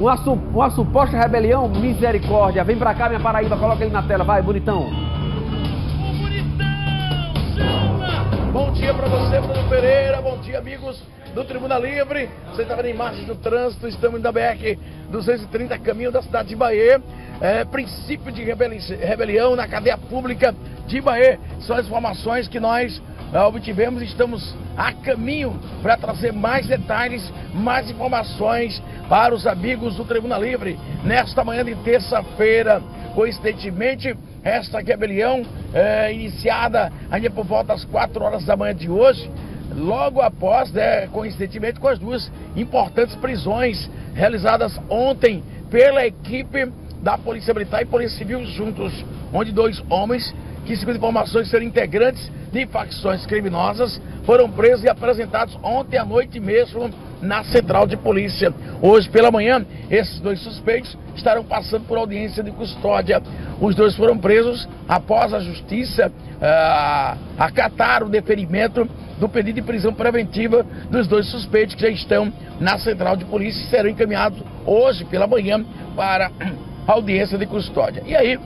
uma, uma suposta rebelião, misericórdia. Vem pra cá, minha Paraíba, coloca ele na tela, vai, bonitão. Ô, bonitão, chama! Bom dia pra você, Bruno Pereira. Bom dia, amigos do Tribuna Livre. Você está vendo imagens do trânsito, estamos na BR 230, caminho da cidade de Bahia. É, princípio de rebeli rebelião na cadeia pública de Bahia. São as informações que nós obtivemos. Estamos a caminho para trazer mais detalhes, mais informações para os amigos do Tribuna Livre. Nesta manhã de terça-feira, coincidentemente, esta rebelião é, iniciada ainda por volta das 4 horas da manhã de hoje, logo após, né, coincidentemente, com as duas importantes prisões realizadas ontem pela equipe da Polícia Militar e Polícia Civil juntos, onde dois homens, que segundo informações serão integrantes de facções criminosas, foram presos e apresentados ontem à noite mesmo na Central de Polícia. Hoje pela manhã, esses dois suspeitos estarão passando por audiência de custódia. Os dois foram presos após a Justiça uh, acatar o deferimento do pedido de prisão preventiva dos dois suspeitos que já estão na Central de Polícia e serão encaminhados hoje pela manhã para audiência de custódia. E aí,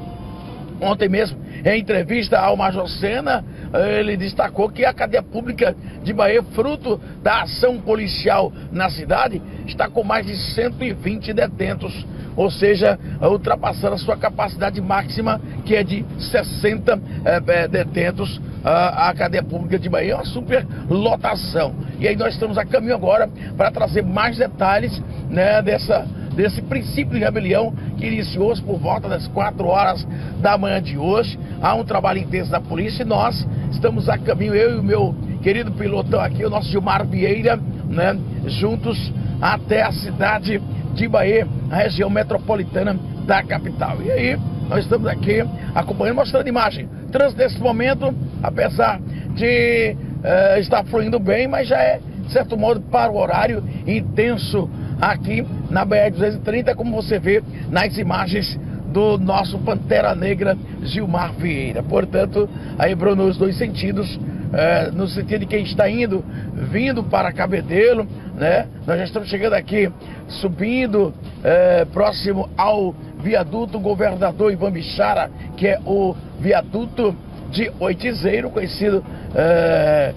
ontem mesmo, em entrevista ao Major Sena, ele destacou que a cadeia pública de Bahia, fruto da ação policial na cidade, está com mais de 120 detentos, ou seja, ultrapassando a sua capacidade máxima, que é de 60 é, é, detentos. A, cadeia pública de Bahia é uma super lotação. E aí nós estamos a caminho agora para trazer mais detalhes né, dessa desse princípio de rebelião iniciou-se por volta das 4 horas da manhã de hoje. Há um trabalho intenso da polícia e nós estamos a caminho, eu e o meu querido pilotão aqui, o nosso Gilmar Vieira, né, juntos até a cidade de Bahia, a região metropolitana da capital. E aí, nós estamos aqui acompanhando, mostrando imagem. Trânsito nesse momento, apesar de uh, estar fluindo bem, mas já é, de certo modo, para o horário intenso aqui na BR-230, como você vê nas imagens do nosso Pantera Negra Gilmar Vieira. Portanto, aí Bruno, nos dois sentidos, é, no sentido de quem está indo, vindo para Cabedelo, né? Nós já estamos chegando aqui, subindo é, próximo ao viaduto Governador Ivan Bichara, que é o viaduto de Oitizeiro, conhecido é,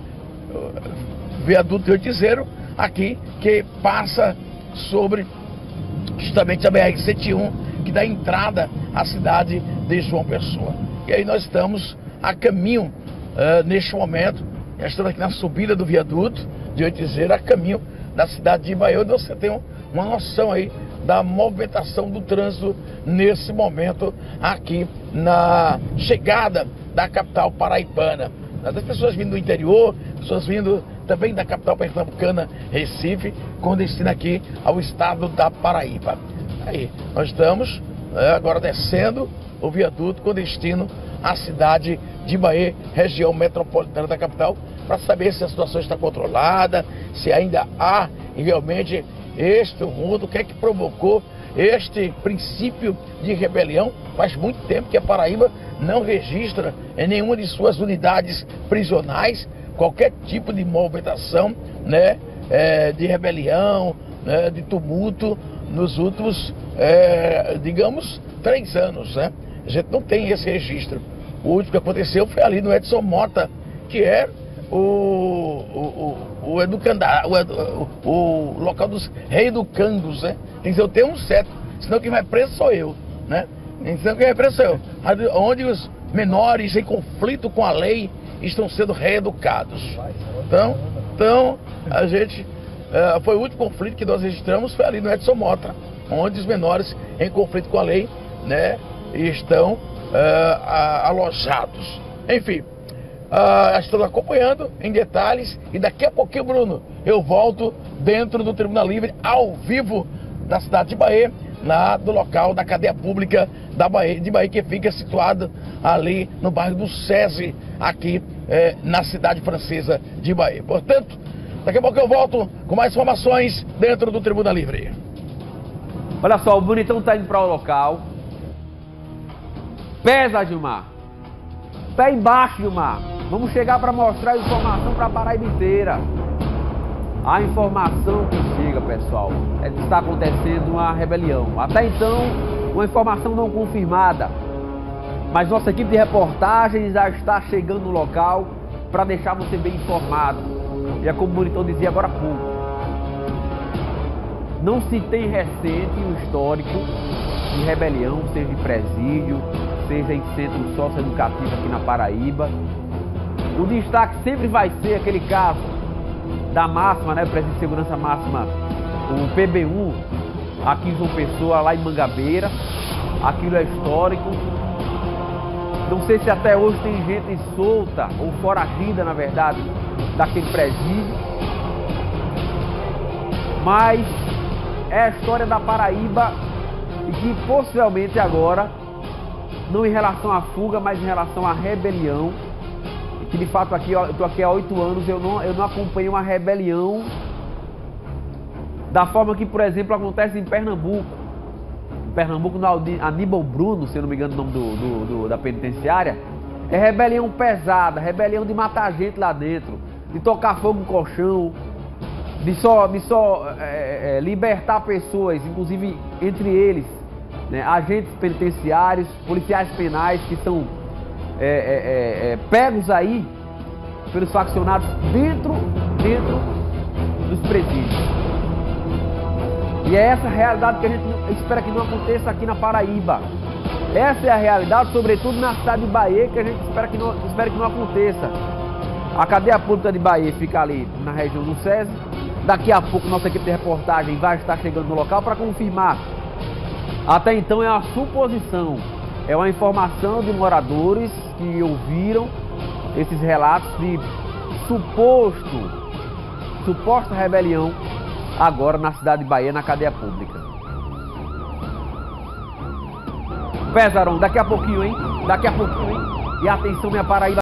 viaduto de Oitizeiro, aqui, que passa sobre justamente a BR-101, que dá entrada à cidade de João Pessoa. E aí nós estamos a caminho, uh, neste momento, já estamos aqui na subida do viaduto de Oitizeira, a caminho da cidade de Ibaú, onde você tem uma noção aí da movimentação do trânsito nesse momento aqui na chegada da capital paraibana. Das pessoas vindo do interior, pessoas vindo também da capital pernambucana, Recife, com destino aqui ao estado da Paraíba. Aí, nós estamos é, agora descendo o viaduto com destino à cidade de Bahia, região metropolitana da capital, para saber se a situação está controlada, se ainda há realmente este mundo, o que é que provocou este princípio de rebelião. Faz muito tempo que a Paraíba não registra em nenhuma de suas unidades prisionais qualquer tipo de movimentação né, é, de rebelião, né, de tumulto nos últimos, é, digamos, três anos. Né? A gente não tem esse registro. O último que aconteceu foi ali no Edson Mota, que é o, o, o, o educanda, o, o, local dos reeducandos, né? Tem que ter um certo, senão quem vai preso sou eu, né? Então quem vai preso sou eu. Onde os menores em conflito com a lei estão sendo reeducados. Então, então a gente. Uh, foi o último conflito que nós registramos, foi ali no Edson Mota, onde os menores em conflito com a lei né, estão uh, alojados. Enfim, uh, estamos acompanhando em detalhes e daqui a pouquinho, Bruno, eu volto dentro do Tribunal Livre, ao vivo, da cidade de Bahia, lá do local da cadeia pública da Bahia, de Bahia, que fica situado ali no bairro do SESI, aqui é, na cidade francesa de Bahia. Portanto, daqui a pouco eu volto com mais informações dentro do Tribuna Livre. Olha só, o bonitão está indo para o local. Pesa, Gilmar. Pé embaixo, Gilmar. Vamos chegar para mostrar a informação para a Paraíba inteira. A informação que chega, pessoal, é que está acontecendo uma rebelião. Até então, uma informação não confirmada. Mas nossa equipe de reportagem já está chegando no local para deixar você bem informado. E é como o monitor dizia agora há pouco. Não se tem recente um histórico de rebelião, seja em presídio, seja em centro socioeducativo aqui na Paraíba. O destaque sempre vai ser aquele caso da máxima, né, Presídio de Segurança Máxima, o PB1, aqui em João Pessoa, lá em Mangabeira. Aquilo é histórico. Não sei se até hoje tem gente solta ou foragida, na verdade, daquele presídio. Mas é a história da Paraíba e que possivelmente agora, não em relação à fuga, mas em relação à rebelião, que de fato aqui, eu estou aqui há oito anos, eu não, eu não acompanho uma rebelião da forma que, por exemplo, acontece em Pernambuco. Em Pernambuco, no Aníbal Bruno, se eu não me engano o nome do, do, do, da penitenciária, é rebelião pesada, rebelião de matar gente lá dentro, de tocar fogo no colchão, de só, de só é, é, libertar pessoas, inclusive entre eles, né, agentes penitenciários, policiais penais que são é, é, é, é pegos aí pelos faccionados dentro, dentro dos presídios. E é essa realidade que a gente espera que não aconteça aqui na Paraíba. Essa é a realidade, sobretudo na cidade de Bahia, que a gente espera que não, espera que não aconteça. A cadeia pública de Bahia fica ali na região do SESI. Daqui a pouco nossa equipe de reportagem vai estar chegando no local para confirmar. Até então é uma suposição, é uma informação de moradores que ouviram esses relatos de suposto, suposta rebelião agora na cidade de Bahia, na cadeia pública. Pesarão, daqui a pouquinho, hein? Daqui a pouquinho, hein? E atenção, minha Paraíba.